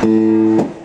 Sun